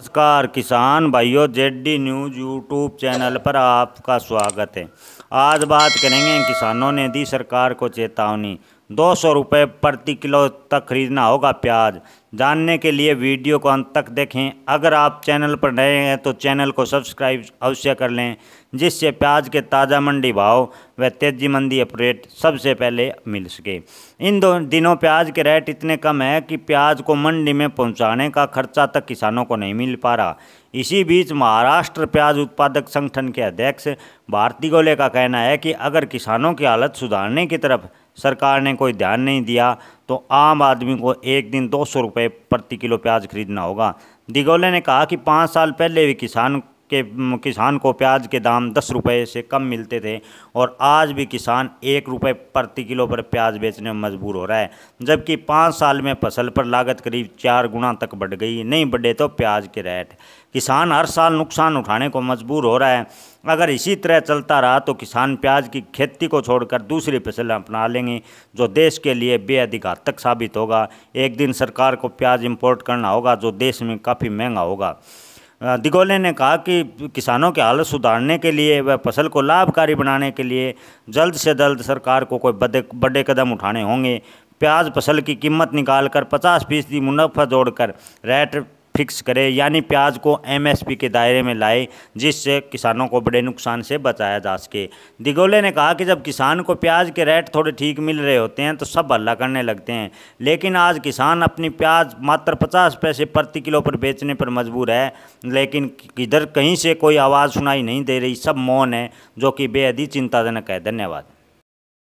नमस्कार किसान भाइयों, जेडी न्यूज़ यूट्यूब चैनल पर आपका स्वागत है। आज बात करेंगे किसानों ने दी सरकार को चेतावनी। दो सौ रुपये प्रति किलो तक खरीदना होगा प्याज। जानने के लिए वीडियो को अंत तक देखें। अगर आप चैनल पर नए हैं तो चैनल को सब्सक्राइब अवश्य कर लें, जिससे प्याज के ताज़ा मंडी भाव व तेज़ी मंदी अपडेट सबसे पहले मिल सके। इन दो दिनों प्याज के रेट इतने कम है कि प्याज को मंडी में पहुँचाने का खर्चा तक किसानों को नहीं मिल पा रहा। इसी बीच महाराष्ट्र प्याज उत्पादक संगठन के अध्यक्ष भारती गोले का कहना है कि अगर किसानों की हालत सुधारने की तरफ़ सरकार ने कोई ध्यान नहीं दिया तो आम आदमी को एक दिन दो सौ रुपये प्रति किलो प्याज खरीदना होगा। दिगोले ने कहा कि पाँच साल पहले भी किसान के किसान को प्याज के दाम दस रुपये से कम मिलते थे और आज भी किसान एक रुपये प्रति किलो पर प्याज बेचने में मजबूर हो रहा है। जबकि पाँच साल में फ़सल पर लागत करीब चार गुना तक बढ़ गई, नहीं बढ़े तो प्याज के रेट। किसान हर साल नुकसान उठाने को मजबूर हो रहा है। अगर इसी तरह चलता रहा तो किसान प्याज की खेती को छोड़कर दूसरी फ़सल अपना लेंगे, जो देश के लिए बेहद घातक साबित होगा। एक दिन सरकार को प्याज इंपोर्ट करना होगा, जो देश में काफ़ी महँगा होगा। दिगोले ने कहा कि किसानों के हालत सुधारने के लिए व फ़सल को लाभकारी बनाने के लिए जल्द से जल्द सरकार को कोई बड़े बड़े कदम उठाने होंगे। प्याज फ़सल की कीमत निकालकर पचास फ़ीसदी मुनाफा जोड़कर रेट फिक्स करे, यानी प्याज को एमएसपी के दायरे में लाए, जिससे किसानों को बड़े नुकसान से बचाया जा सके। दिगोले ने कहा कि जब किसान को प्याज के रेट थोड़े ठीक मिल रहे होते हैं तो सब हल्ला करने लगते हैं। लेकिन आज किसान अपनी प्याज मात्र पचास पैसे प्रति किलो पर बेचने पर मजबूर है, लेकिन इधर कहीं से कोई आवाज़ सुनाई नहीं दे रही, सब मौन है, जो कि बेहद ही चिंताजनक है। धन्यवाद।